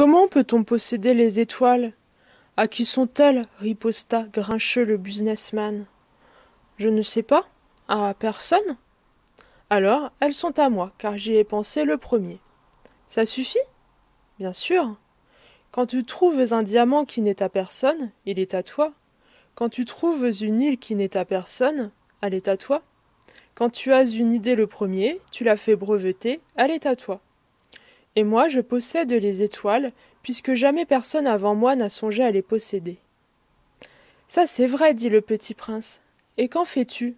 Comment peut-on posséder les étoiles? À qui sont-elles? riposta grincheux le businessman. Je ne sais pas. À personne? Alors, elles sont à moi, car j'y ai pensé le premier. Ça suffit? Bien sûr. Quand tu trouves un diamant qui n'est à personne, il est à toi. Quand tu trouves une île qui n'est à personne, elle est à toi. Quand tu as une idée le premier, tu la fais breveter, elle est à toi. Et moi je possède les étoiles, puisque jamais personne avant moi n'a songé à les posséder. Ça c'est vrai, dit le petit prince. Et qu'en fais-tu?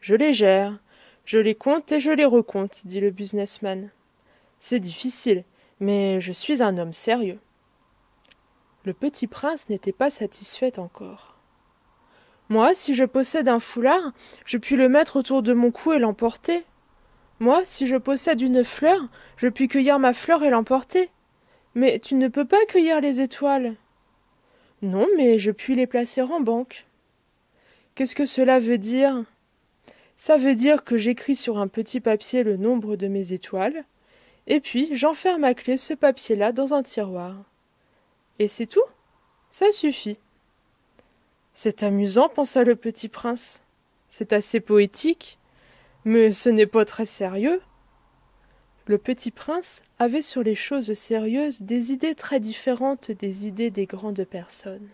Je les gère. Je les compte et je les recompte, dit le businessman. C'est difficile, mais je suis un homme sérieux. Le petit prince n'était pas satisfait encore. Moi, si je possède un foulard, je puis le mettre autour de mon cou et l'emporter. Moi, si je possède une fleur, je puis cueillir ma fleur et l'emporter. Mais tu ne peux pas cueillir les étoiles. Non, mais je puis les placer en banque. Qu'est-ce que cela veut dire? Ça veut dire que j'écris sur un petit papier le nombre de mes étoiles, et puis j'enferme à clé ce papier-là dans un tiroir. Et c'est tout Ça suffit. C'est amusant, pensa le petit prince. C'est assez poétique, mais ce n'est pas très sérieux. Le petit prince avait sur les choses sérieuses des idées très différentes des idées des grandes personnes.